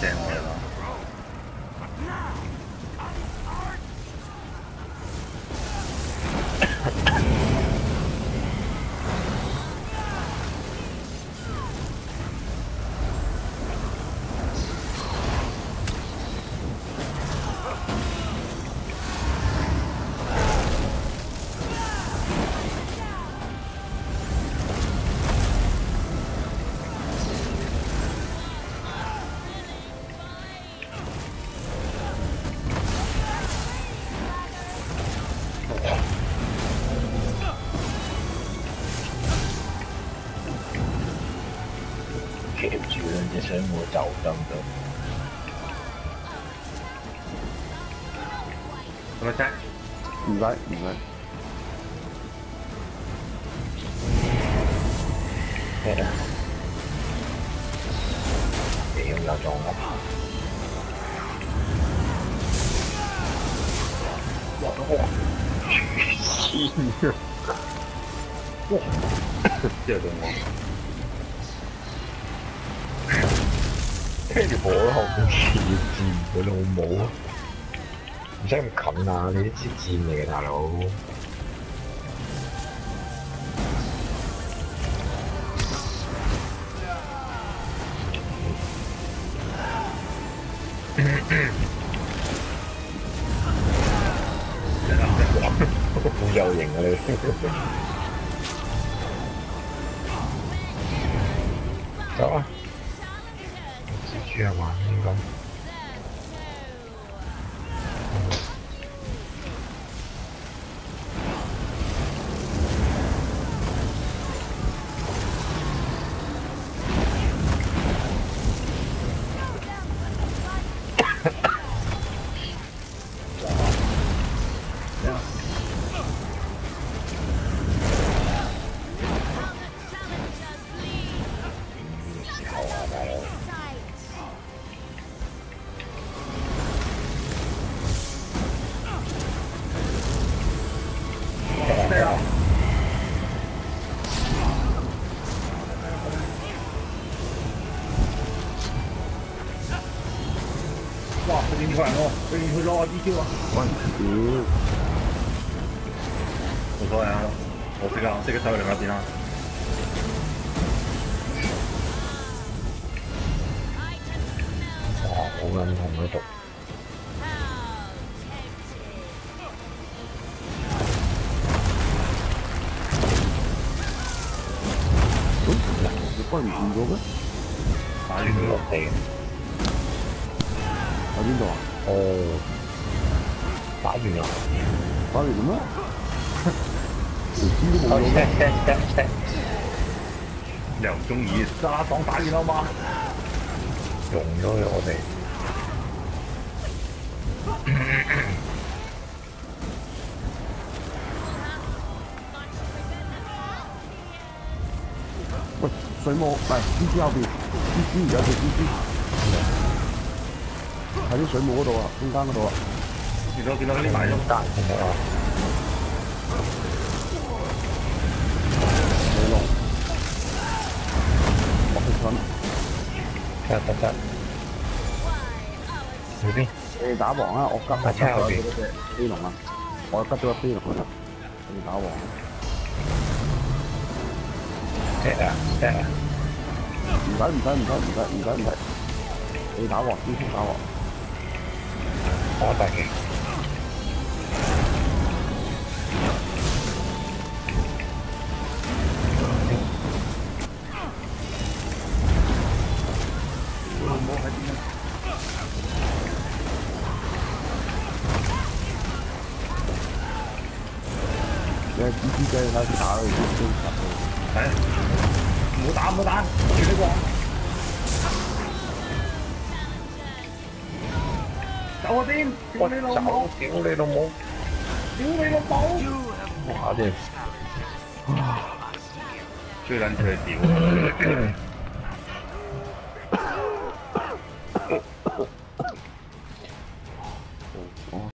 正兩隻水母走得唔得？咁咪啫？唔使唔使，咩啊？屌又撞我！哇哇！黐線哇！之後到我，跟住火紅黐線佢老母啊！唔使咁近啊！你啲支箭嚟嘅大佬。好有型啊你！走啊！蜘蛛啊嘛，哇！佢點錯人喎？佢點去攞我 DQ 啊？喂，屌，冇所謂啊！我識啊，我識嘅走去另一邊啦。哇！好撚痛嗰度。咁你關唔見咗咩？打完佢咯。落地。喺邊度啊？哦。打完啦。打完咩？條支都冇哦用咩？check check check check。你又唔中意，沙當打完啦嘛？用咗佢我哋。喂，水母，唔係蜘蛛後邊，蜘蛛而家隻蜘蛛喺啲水母嗰度啊，中間嗰度啊，見到見到呢埋咗。單係咪啊？水龍，我去揾得得得。去邊？你打王啊！我急啊車後邊嗰隻飛龍啊！我急咗個飛龍去啦，你打王。踢啊！唔使唔使唔使唔使唔使唔使，你打王，先先打王。打大嘅。你係蜘蛛仔開始打佢，先先打佢。係。唔好打唔好打，住呢個。走嗰邊！屌你老母！屌你老母！屌你老母！哇！真係〜最撚出去屌！